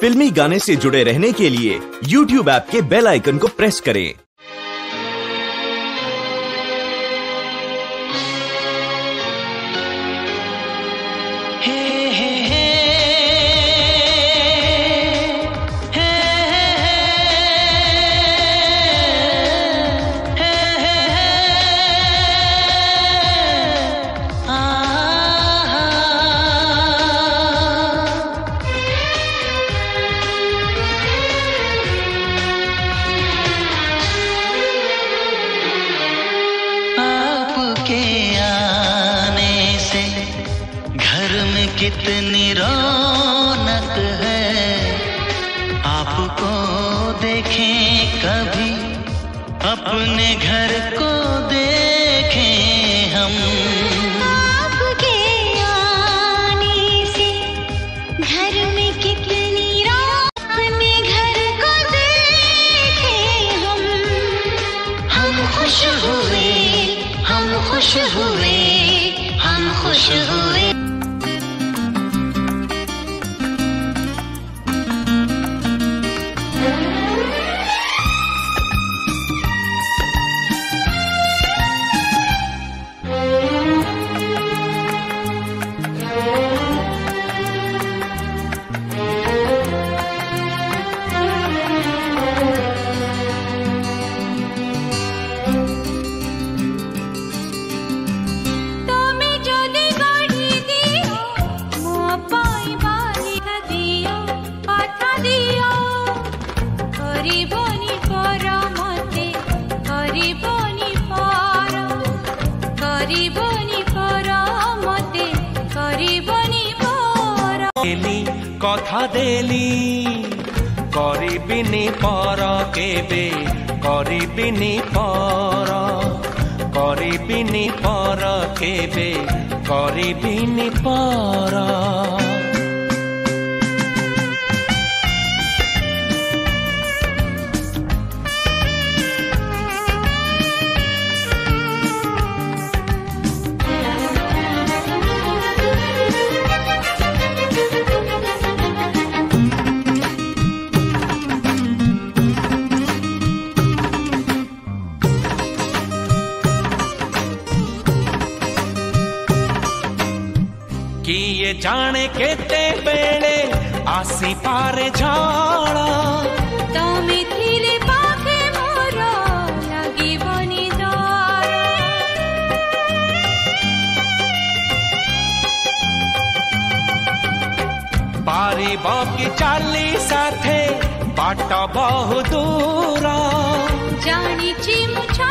फिल्मी गाने से जुड़े रहने के लिए YouTube ऐप के बेल आइकन को प्रेस करें। দেলি কথা দেলি କରିବିନି ପର କେବେ କରିବିନି ପର କରିବିନି ପର କେବେ କରିବିନି ପର কেতে বেড়ে আসি পারে ঝড়। তুমি থিলে পাখে মোর লাগিবনি পারিব কি চালি সাথে বাট বহু দূর। জানিছি মুছা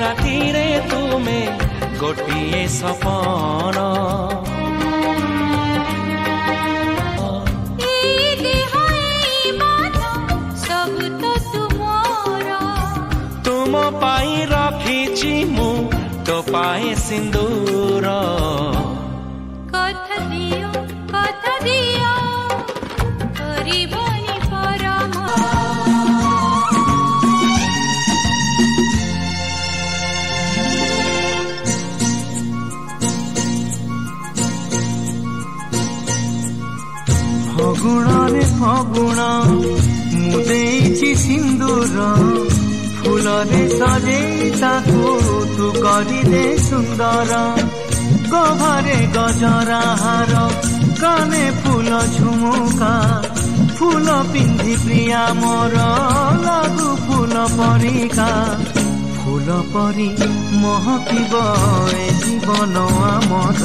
ରାତିରେ ତୁମେ ଗୋଟିଏ ସପନ ତୁମ ପାଇଁ ରଖିଛି ମୁଁ ତୋ ପାଇଁ ସିନ୍ଦୁର रङ फुलले सजेता तु गरिदे सुन्दर कभरे गजरा हार काने फुल झुमुका फुल पिन्धि प्रिया मोर लागु फुल परिका ফুল পরি মহকিব এ জীবন আমার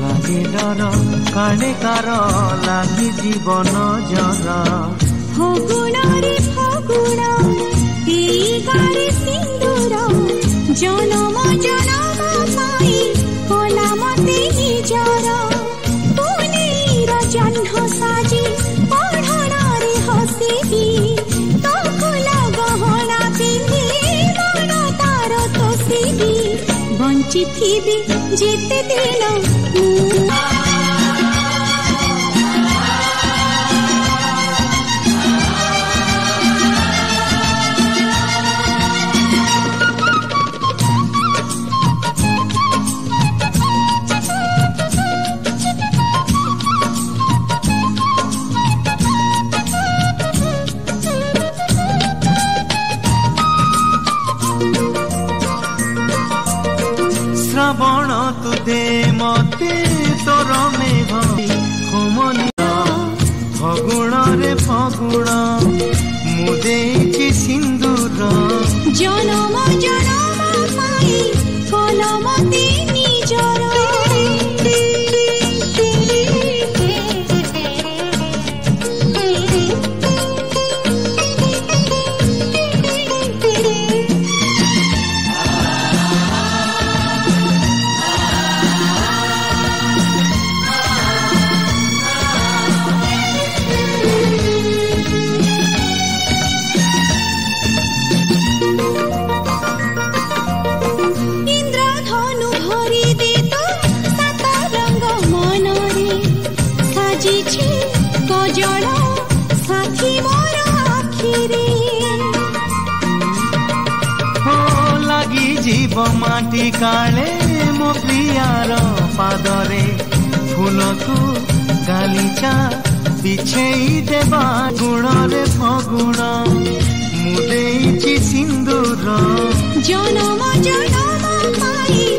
লাগে ডর কালে কাৰ লাগি জীৱন জৰ ବଞ୍ଚିଥିବି ଯେତେ ଦିନ ମୁଁ জীব মাটি কালে ମୋ ପ୍ରିୟାର ପାଦରେ ଫୁଲକୁ ଗାଲିଚା ବିଛେଇ ଦେବା ଗୁଣରେ ଫଗୁଣ ମୁଁ ଦେଇଛି ସିନ୍ଦୁର ଜନମ ଜନମ ପାଇଁ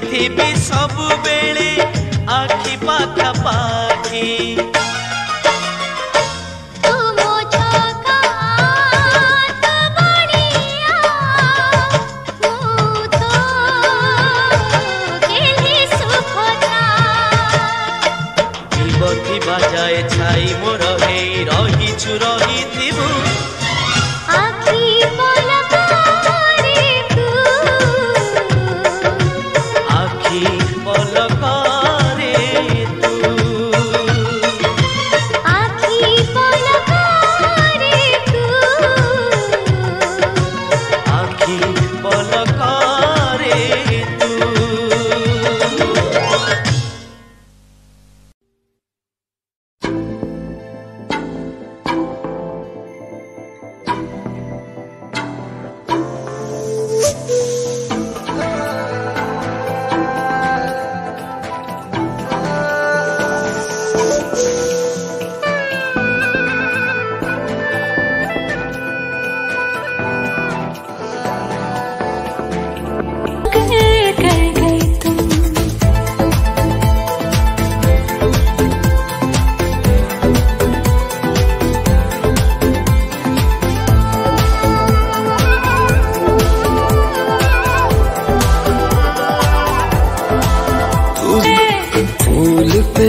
পৃথিবী সবুবেলে আখি পাখাপাখি বাজায় ছাই মোর হেই রহিছু রহিথিবু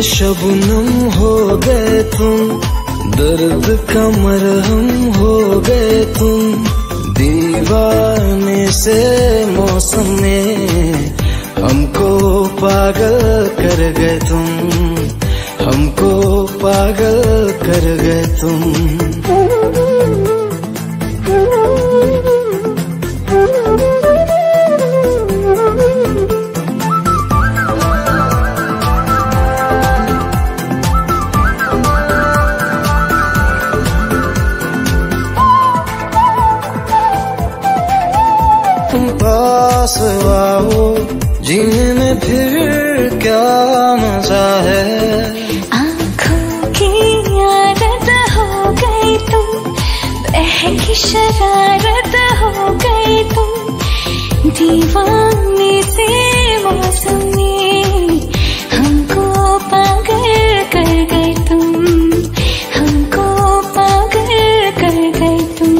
शबनम हो गए तुम, दर्द का मरहम हो गए तुम। दीवाने से मौसम ने हमको पागल कर गए तुम, हमको पागल कर गए तुम। क्या मज़ा है आँखों की आदत हो गई तुम बहकी शरारत हो गई तुम। दीवाने से मौसम हमको पागल कर गए तुम हमको पागल कर गए तुम।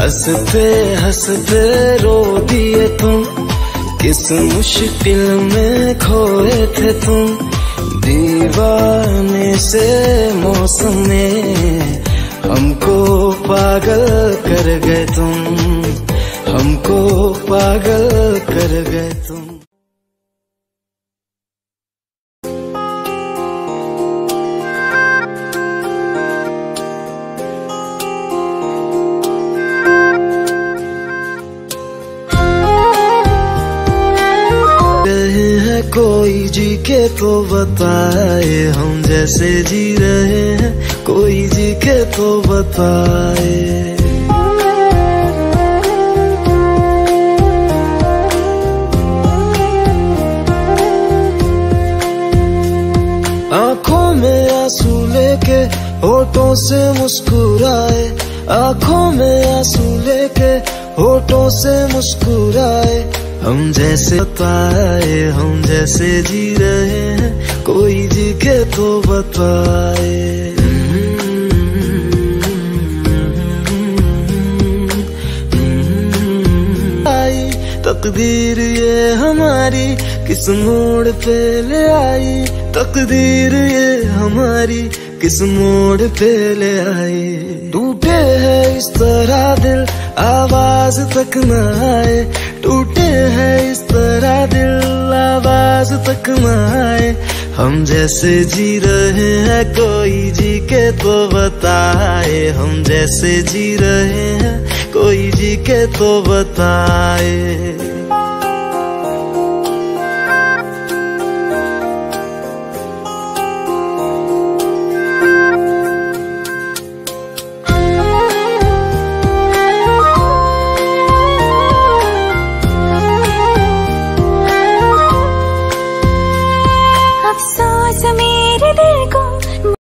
हँसते हँसते रो दिए तुम। किस मुश्किल में खोए थे तुम? दीवाने से मौसम ने हमको पागल कर गए तुम। हमको पागल कर गए तो बताए हम जैसे जी रहे हैं, कोई जी के तो बताए। आँखों में आँसू लेके, होठों से मुस्कुराए। आँखों में आँसू लेके, होठों से मुस्कुराए। हम जैसे बताए हम जैसे जी रहे हैं, कोई जी के तो बताए आई, तकदीर ये हमारी, किस मोड़ पे ले आई? तकदीर ये हमारी, किस मोड़ पे ले आई? टूटे है इस तरह दिल, आवाज़ तक न आए। टूटे है इस तरह दिल आवाज़ तक माए। हम जैसे जी रहे हैं, कोई जी के तो बताए। हम जैसे जी रहे हैं, कोई जी के तो बताए।